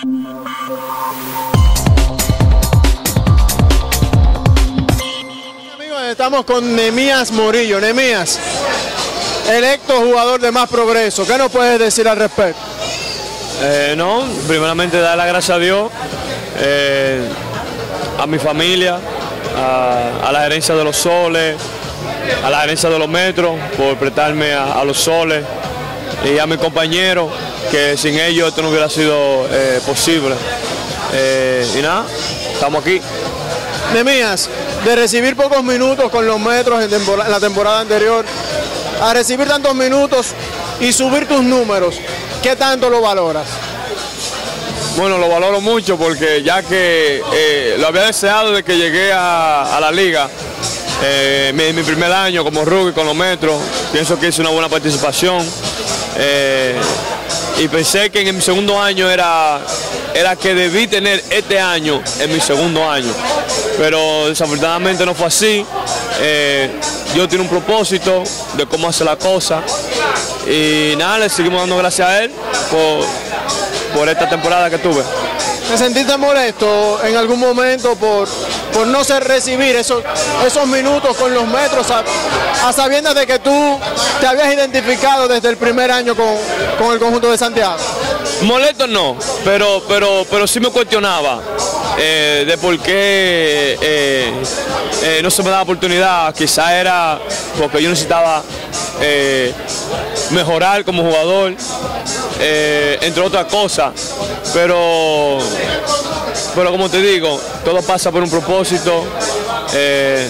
Amigos, estamos con Nemías Morillo. Nemías, electo jugador de más progreso. ¿Qué nos puedes decir al respecto? Eh, no, primeramente dar las gracias a Dios, eh, a mi familia, a, la gerencia de los soles, a la gerencia de los metros por prestarme a, a los soles y a mis compañeros que sin ellos esto no hubiera sido eh, posible. Eh, y nada, estamos aquí. Nemías, de recibir pocos minutos con los metros en, la temporada anterior, a recibir tantos minutos y subir tus números, ¿qué tanto lo valoras? Bueno, lo valoro mucho porque ya que eh, lo había deseado desde que llegué a, a la liga, eh, mi, mi primer año como rookie con los metros, pienso que hice una buena participación eh, y pensé que en mi segundo año era, era que debí tener este año en mi segundo año, pero desafortunadamente no fue así. Eh, Dios tiene un propósito de cómo hacer la cosa y nada, le seguimos dando gracias a Él por, por esta temporada que tuve. ¿Te sentiste molesto en algún momento por, por no ser recibir esos, esos minutos con los metros a, a sabiendas de que tú te habías identificado desde el primer año con, con el conjunto de Santiago? Molesto no, pero, pero, pero sí me cuestionaba eh, de por qué eh, eh, no se me daba oportunidad. Quizá era porque yo necesitaba mejorar como jugador, entre otras cosas. Pero, pero como te digo, todo pasa por un propósito. eh,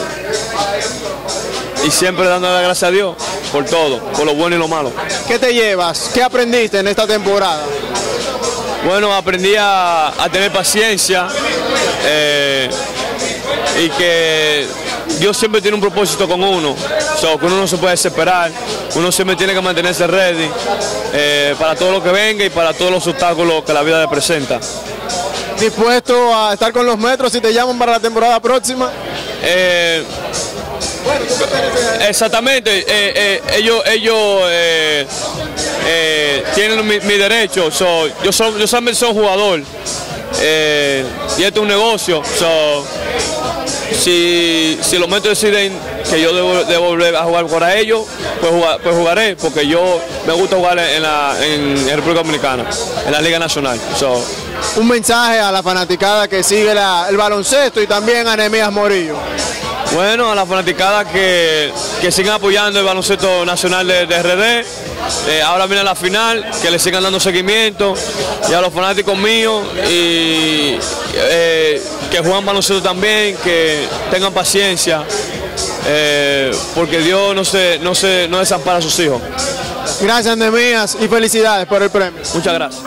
y siempre dándole las gracias a Dios por todo, por lo bueno y lo malo. ¿Qué te llevas? ¿Qué aprendiste en esta temporada? Bueno, aprendí a, a tener paciencia eh, y que Dios siempre tiene un propósito con uno, so, que uno no se puede desesperar, uno siempre tiene que mantenerse ready eh, para todo lo que venga y para todos los obstáculos que la vida le presenta. ¿Dispuesto a estar con los metros si te llaman para la temporada próxima? Eh, exactamente, eh, eh, ellos, ellos eh, eh, tienen mi, derecho, so, yo, soy, yo soy jugador eh, y esto es un negocio. Si, si los metros deciden que yo debo, debo volver a jugar para ellos, pues, jugar- pues jugaré, porque yo me gusta jugar en la en, en República Dominicana, en la Liga Nacional. So, Un mensaje a la fanaticada que sigue la- el baloncesto y también a Nemías Morillo. Bueno, a la fanaticada que, que sigan apoyando el baloncesto nacional de, de RD. Eh, ahora viene la final, que le sigan dando seguimiento. Y a los fanáticos míos y eh, que juegan baloncesto también, que tengan paciencia. eh, porque Dios no se, no se no desampara a sus hijos. Gracias Nemías y felicidades por el premio. Muchas gracias.